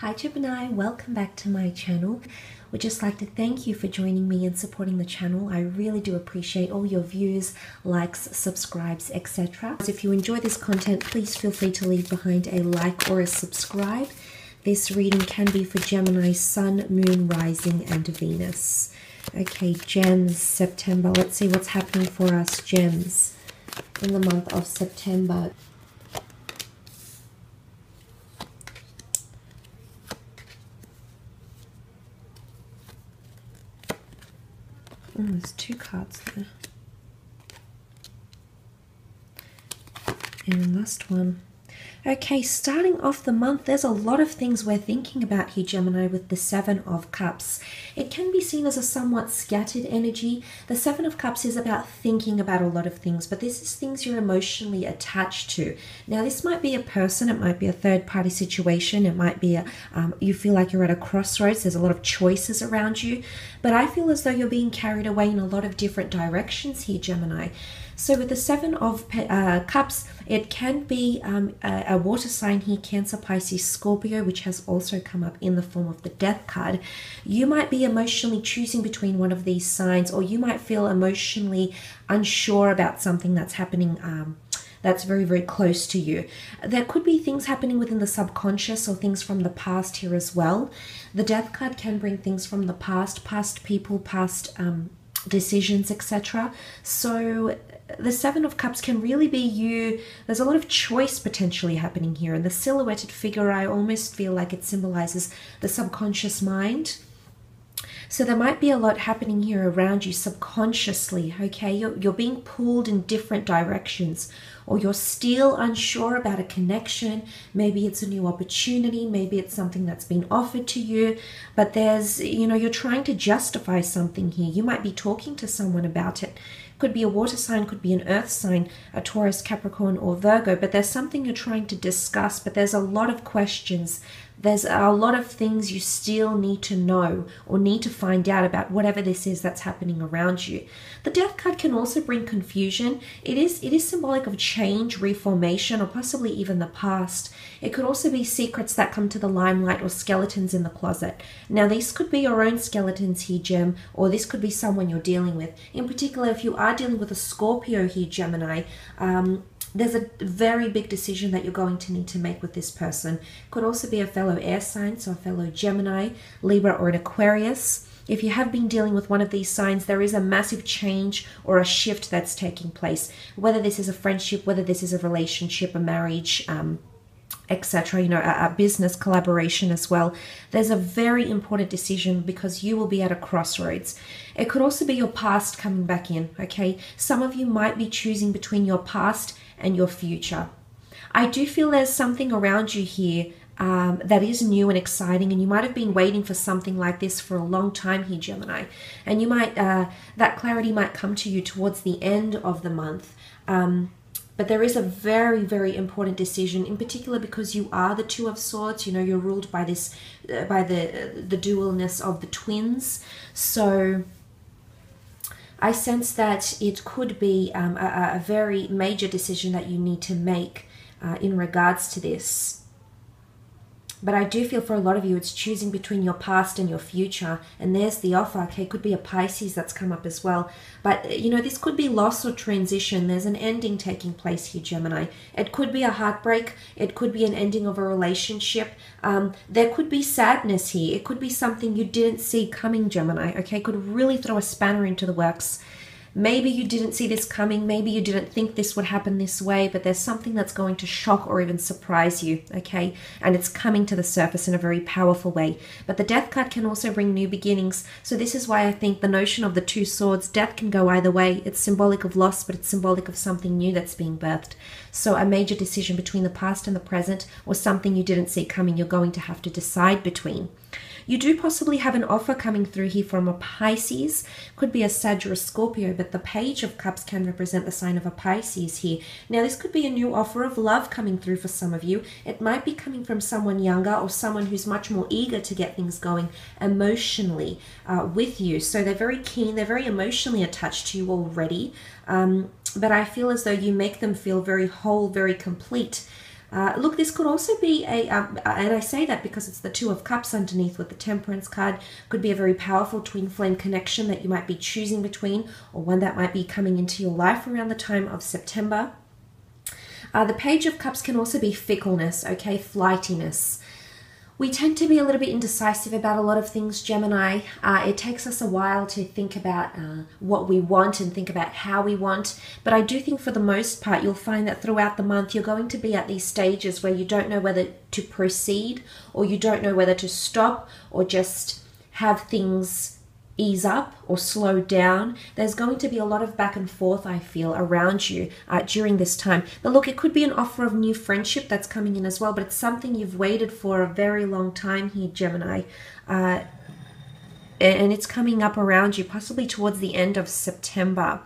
Hi Gemini, welcome back to my channel. Would just like to thank you for joining me and supporting the channel. I really do appreciate all your views, likes, subscribes, etc. If you enjoy this content, please feel free to leave behind a like or a subscribe. This reading can be for Gemini, Sun, Moon, Rising, and Venus. Okay, Gems, September. Let's see what's happening for us, Gems, in the month of September. Oh, there's two cards there. And last one. Okay, starting off the month, there's a lot of things we're thinking about here, Gemini, with the Seven of Cups. It can be seen as a somewhat scattered energy. The Seven of Cups is about thinking about a lot of things, but this is things you're emotionally attached to. Now, this might be a person, it might be a third party situation, it might be a, um, you feel like you're at a crossroads, there's a lot of choices around you, but I feel as though you're being carried away in a lot of different directions here, Gemini. So with the Seven of uh, Cups, it can be um, a, a, water sign here, Cancer, Pisces, Scorpio, which has also come up in the form of the Death card. You might be emotionally choosing between one of these signs, or you might feel emotionally unsure about something that's happening um, that's very, very close to you. There could be things happening within the subconscious or things from the past here as well. The death card can bring things from the past, past people, past um, decisions, etc. So the Seven of Cups can really be you. There's a lot of choice potentially happening here. And the silhouetted figure, I almost feel like it symbolizes the subconscious mind. So there might be a lot happening here around you subconsciously, okay? You're, you're being pulled in different directions or you're still unsure about a connection. Maybe it's a new opportunity. Maybe it's something that's been offered to you, but there's, you know, you're trying to justify something here. You might be talking to someone about it. Could be a water sign, could be an earth sign, a Taurus, Capricorn, or Virgo, but there's something you're trying to discuss, but there's a lot of questions there's a lot of things you still need to know or need to find out about whatever this is that's happening around you. The death card can also bring confusion. It is it is symbolic of change, reformation, or possibly even the past. It could also be secrets that come to the limelight or skeletons in the closet. Now these could be your own skeletons here, Gem, or this could be someone you're dealing with. In particular, if you are dealing with a Scorpio here, Gemini, um, there's a very big decision that you're going to need to make with this person. Could also be a fellow air sign, so a fellow Gemini, Libra, or an Aquarius. If you have been dealing with one of these signs, there is a massive change or a shift that's taking place. Whether this is a friendship, whether this is a relationship, a marriage, um, etc., you know, a, a, business collaboration as well. There's a very important decision because you will be at a crossroads. It could also be your past coming back in, okay? Some of you might be choosing between your past and your future. I do feel there's something around you here um, that is new and exciting, and you might have been waiting for something like this for a long time here, Gemini. And you might uh, that clarity might come to you towards the end of the month. Um, but there is a very, very important decision, in particular because you are the Two of Swords. You know, you're ruled by this, uh, by the the dualness of the twins. So I sense that it could be um, a, a, very major decision that you need to make uh, in regards to this. But I do feel for a lot of you, it's choosing between your past and your future. And there's the offer. Okay, could be a Pisces that's come up as well. But, you know, this could be loss or transition. There's an ending taking place here, Gemini. It could be a heartbreak. It could be an ending of a relationship. Um, there could be sadness here. It could be something you didn't see coming, Gemini. Okay, could really throw a spanner into the works. Maybe you didn't see this coming, maybe you didn't think this would happen this way, but there's something that's going to shock or even surprise you, okay? And it's coming to the surface in a very powerful way. But the death card can also bring new beginnings. So this is why I think the notion of the two swords, death can go either way. It's symbolic of loss, but it's symbolic of something new that's being birthed. So a major decision between the past and the present or something you didn't see coming, you're going to have to decide between. You do possibly have an offer coming through here from a Pisces. Could be a Sag or a Scorpio, but the Page of Cups can represent the sign of a Pisces here. Now, this could be a new offer of love coming through for some of you. It might be coming from someone younger or someone who's much more eager to get things going emotionally uh, with you. So they're very keen, they're very emotionally attached to you already. Um, but I feel as though you make them feel very whole, very complete Uh, look, this could also be a, um, and I say that because it's the Two of Cups underneath with the Temperance card, could be a very powerful twin flame connection that you might be choosing between, or one that might be coming into your life around the time of September. Uh, the Page of Cups can also be fickleness, okay, flightiness. We tend to be a little bit indecisive about a lot of things, Gemini. Uh, it takes us a while to think about uh, what we want and think about how we want. But I do think for the most part, you'll find that throughout the month, you're going to be at these stages where you don't know whether to proceed or you don't know whether to stop or just have things ease up or slow down. There's going to be a lot of back and forth, I feel, around you uh, during this time. But look, it could be an offer of new friendship that's coming in as well, but it's something you've waited for a very long time here, Gemini. Uh, and it's coming up around you, possibly towards the end of September.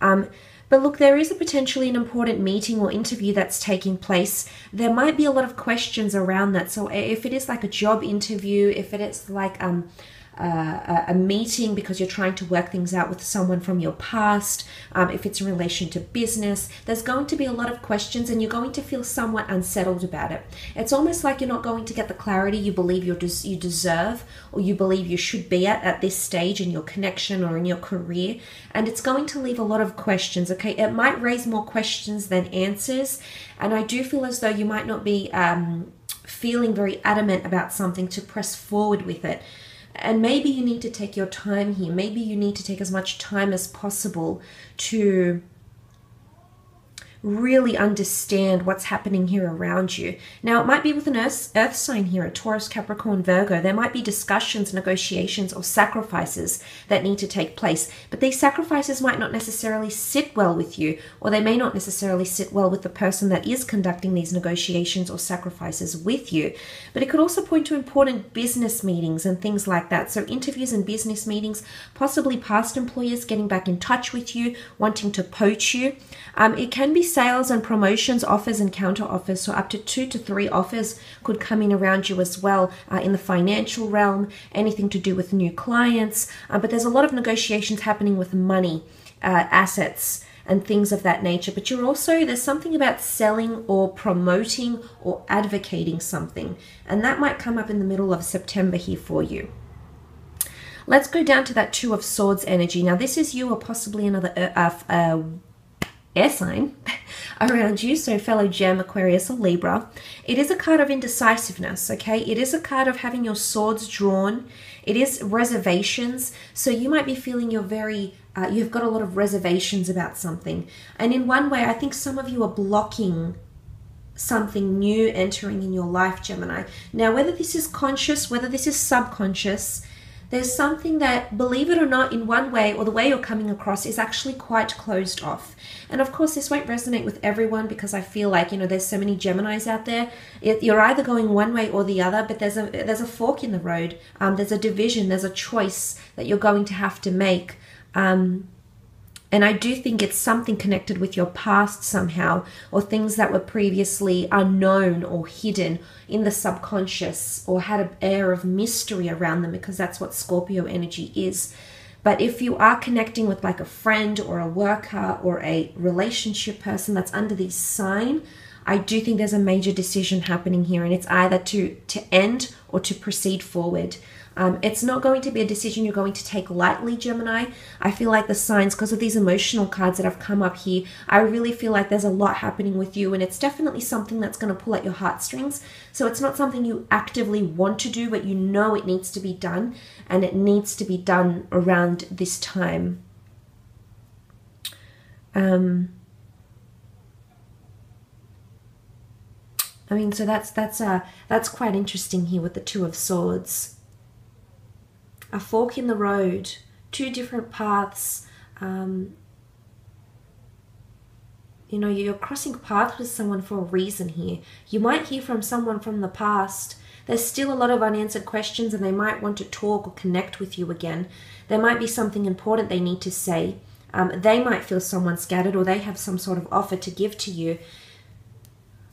Um, but look, there is a potentially an important meeting or interview that's taking place. There might be a lot of questions around that. So if it is like a job interview, if it is like um, uh, a meeting because you're trying to work things out with someone from your past, um, if it's in relation to business, there's going to be a lot of questions and you're going to feel somewhat unsettled about it. It's almost like you're not going to get the clarity you believe you des- you deserve or you believe you should be at at this stage in your connection or in your career. And it's going to leave a lot of questions, okay? It might raise more questions than answers. And I do feel as though you might not be um, feeling very adamant about something to press forward with it. And maybe you need to take your time here. Maybe you need to take as much time as possible to really understand what's happening here around you. Now, it might be with an earth, earth sign here, a Taurus, Capricorn, Virgo. There might be discussions, negotiations, or sacrifices that need to take place. But these sacrifices might not necessarily sit well with you, or they may not necessarily sit well with the person that is conducting these negotiations or sacrifices with you. But it could also point to important business meetings and things like that. So, interviews and business meetings, possibly past employers getting back in touch with you, wanting to poach you. Um, it can be sales and promotions, offers and counter offers. So up to two to three offers could come in around you as well uh, in the financial realm, anything to do with new clients. Uh, but there's a lot of negotiations happening with money, uh, assets, and things of that nature. But you're also, there's something about selling or promoting or advocating something. And that might come up in the middle of September here for you. Let's go down to that Two of Swords energy. Now, this is you or possibly another uh, uh, air sign around you, so fellow Gem, Aquarius, or Libra. It is a card of indecisiveness, okay? It is a card of having your swords drawn. It is reservations, so you might be feeling you're very, uh, you've got a lot of reservations about something. And in one way, I think some of you are blocking something new entering in your life, Gemini. Now, whether this is conscious, whether this is subconscious, there's something that, believe it or not, in one way or the way you're coming across is actually quite closed off. And of course, this won't resonate with everyone because I feel like you know there's so many Gemini's out there. You're either going one way or the other, but there's a there's a fork in the road. Um, there's a division. There's a choice that you're going to have to make. Um, and I do think it's something connected with your past somehow, or things that were previously unknown or hidden in the subconscious, or had an air of mystery around them, because that's what Scorpio energy is. But if you are connecting with like a friend or a worker or a relationship person that's under this sign, I do think there's a major decision happening here, and it's either to to end or to proceed forward. Um, it's not going to be a decision you're going to take lightly, Gemini. I feel like the signs, because of these emotional cards that have come up here, I really feel like there's a lot happening with you, and it's definitely something that's going to pull at your heartstrings. So it's not something you actively want to do, but you know it needs to be done, and it needs to be done around this time. Um, I mean, so that's that's uh that's quite interesting here with the Two of Swords a fork in the road, two different paths. Um, you know, you're crossing paths with someone for a reason here. You might hear from someone from the past. There's still a lot of unanswered questions, and they might want to talk or connect with you again. There might be something important they need to say. Um, they might feel someone scattered, or they have some sort of offer to give to you.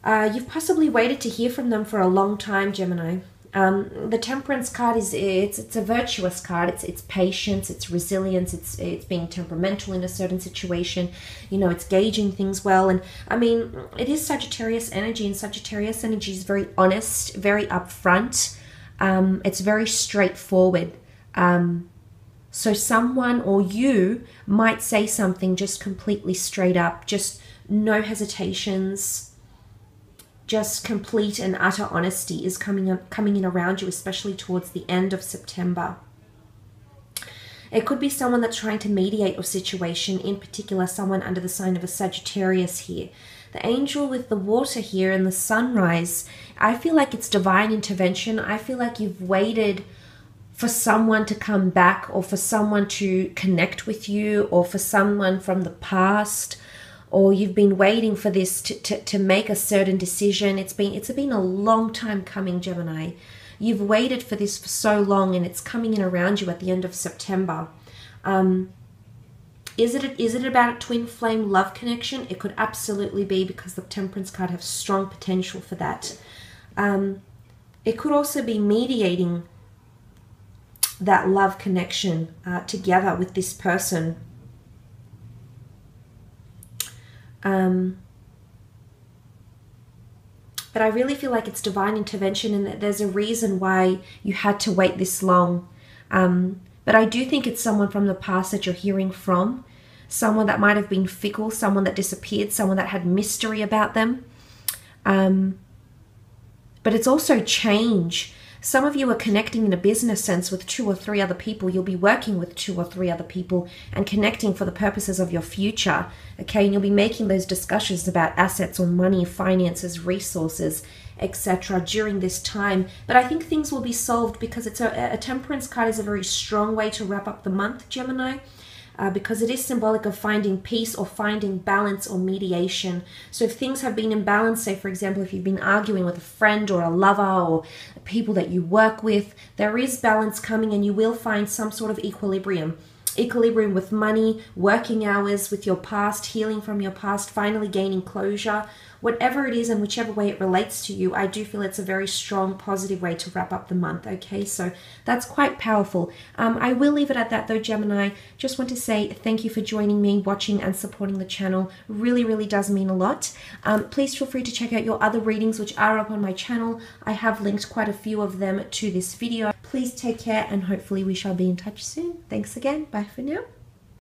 Uh, you've possibly waited to hear from them for a long time, Gemini Um, the Temperance card is it's it's a virtuous card. It's it's patience, it's resilience, it's it's being temperamental in a certain situation. You know, it's gauging things well, and I mean, it is Sagittarius energy, and Sagittarius energy is very honest, very upfront. Um, it's very straightforward. Um, so someone or you might say something just completely straight up, just no hesitations just complete and utter honesty is coming coming in around you, especially towards the end of September. It could be someone that's trying to mediate a situation, in particular, someone under the sign of a Sagittarius here. The angel with the water here and the sunrise, I feel like it's divine intervention. I feel like you've waited for someone to come back or for someone to connect with you or for someone from the past or you've been waiting for this to, to, to make a certain decision. It's been it's been a long time coming, Gemini. You've waited for this for so long and it's coming in around you at the end of September. Um, is it is it about a twin flame love connection? It could absolutely be because the Temperance card has strong potential for that. Um, it could also be mediating that love connection uh, together with this person um, but I really feel like it's divine intervention and that there's a reason why you had to wait this long. Um, but I do think it's someone from the past that you're hearing from, someone that might have been fickle, someone that disappeared, someone that had mystery about them. Um, but it's also change. Some of you are connecting in a business sense with two or three other people. You'll be working with two or three other people and connecting for the purposes of your future. Okay, and you'll be making those discussions about assets or money, finances, resources, etc. during this time. But I think things will be solved because it's a, a temperance card is a very strong way to wrap up the month, Gemini uh, because it is symbolic of finding peace or finding balance or mediation. So if things have been imbalanced, say for example, if you've been arguing with a friend or a lover or people that you work with, there is balance coming and you will find some sort of equilibrium equilibrium with money, working hours, with your past, healing from your past, finally gaining closure. Whatever it is and whichever way it relates to you, I do feel it's a very strong, positive way to wrap up the month. Okay, so that's quite powerful. Um, I will leave it at that though, Gemini. Just want to say thank you for joining me, watching, and supporting the channel. Really, really does mean a lot. Um, please feel free to check out your other readings, which are up on my channel. I have linked quite a few of them to this video. Please take care and hopefully we shall be in touch soon. Thanks again. Bye for now.